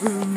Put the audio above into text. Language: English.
Hmm.